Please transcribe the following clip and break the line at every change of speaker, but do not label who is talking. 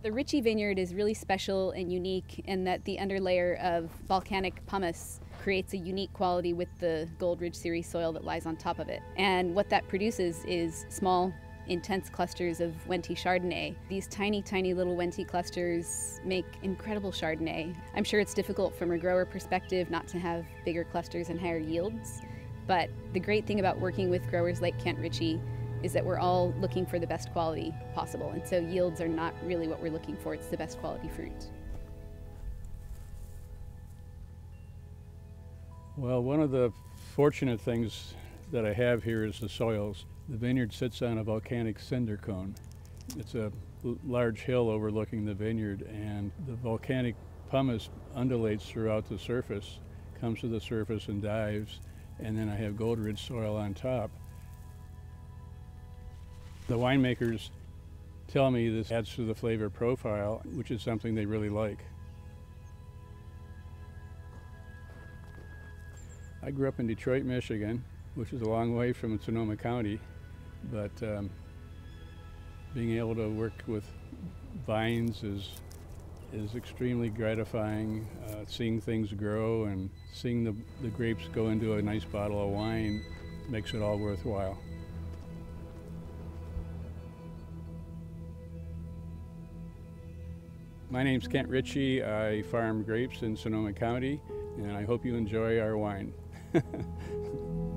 The Ritchie Vineyard is really special and unique in that the underlayer of volcanic pumice creates a unique quality with the Gold Ridge series soil that lies on top of it. And what that produces is small, intense clusters of Wente Chardonnay. These tiny, tiny little Wente clusters make incredible Chardonnay. I'm sure it's difficult from a grower perspective not to have bigger clusters and higher yields, but the great thing about working with growers like Kent Ritchie is that we're all looking for the best quality possible. And so yields are not really what we're looking for, it's the best quality fruit.
Well, one of the fortunate things that I have here is the soils. The vineyard sits on a volcanic cinder cone. It's a large hill overlooking the vineyard, and the volcanic pumice undulates throughout the surface, comes to the surface and dives, and then I have Gold Ridge soil on top. The winemakers tell me this adds to the flavor profile, which is something they really like. I grew up in Detroit, Michigan, which is a long way from Sonoma County, but um, being able to work with vines is is extremely gratifying. Uh, seeing things grow and seeing the, the grapes go into a nice bottle of wine makes it all worthwhile. My name's Kent Ritchie. I farm grapes in Sonoma County, and I hope you enjoy our wine.